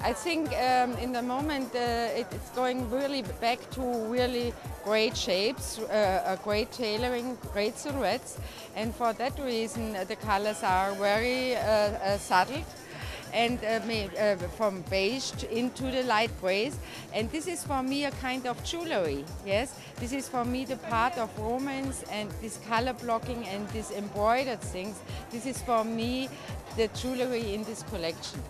I think um, in the moment uh, it, it's going really back to really great shapes, uh, great tailoring, great silhouettes, and for that reason uh, the colors are very uh, uh, subtle and uh, made, uh, from beige into the light grays. And this is for me a kind of jewelry, yes? This is for me the part of romance and this color blocking and this embroidered things. This is for me the jewelry in this collection.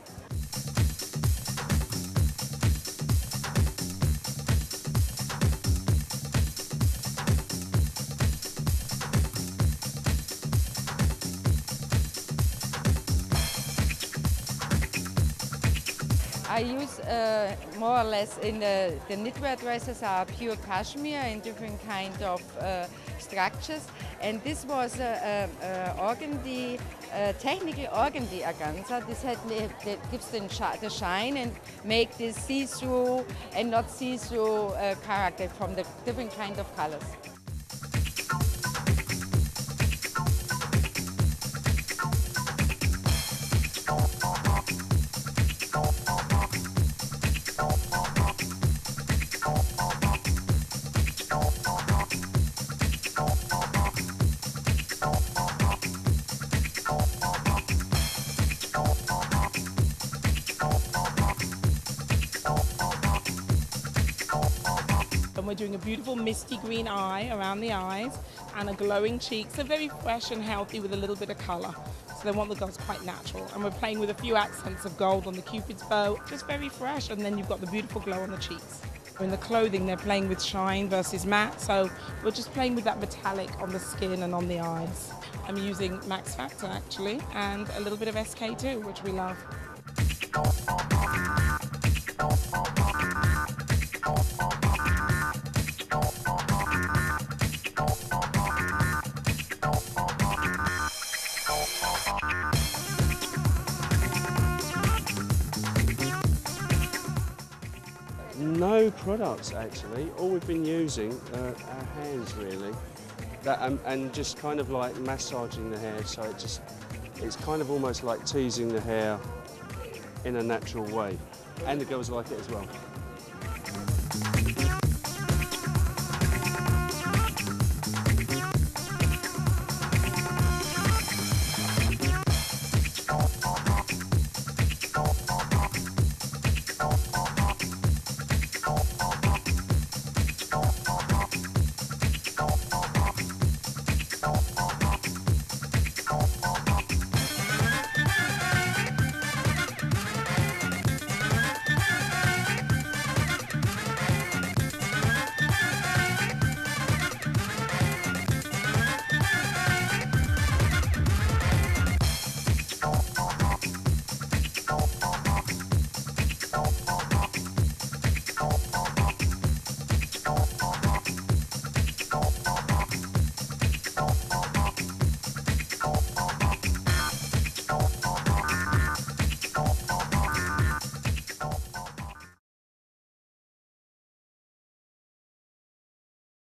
I use uh, more or less in the, the knitwear dresses are pure cashmere in different kind of uh, structures. And this was a, a, a organdy, a technical organdy organza. This had, that gives the, the shine and make this see-through and not see-through uh, character from the different kind of colors. We're doing a beautiful misty green eye around the eyes and a glowing cheek. So very fresh and healthy with a little bit of colour. So they want the girls quite natural. And we're playing with a few accents of gold on the cupid's bow, just very fresh. And then you've got the beautiful glow on the cheeks. In the clothing, they're playing with shine versus matte. So we're just playing with that metallic on the skin and on the eyes. I'm using Max Factor actually, and a little bit of SK-II, which we love. No products actually. All we've been using are our hands really, that and, and just kind of like massaging the hair. So it just it's kind of almost like teasing the hair in a natural way, and the girls like it as well.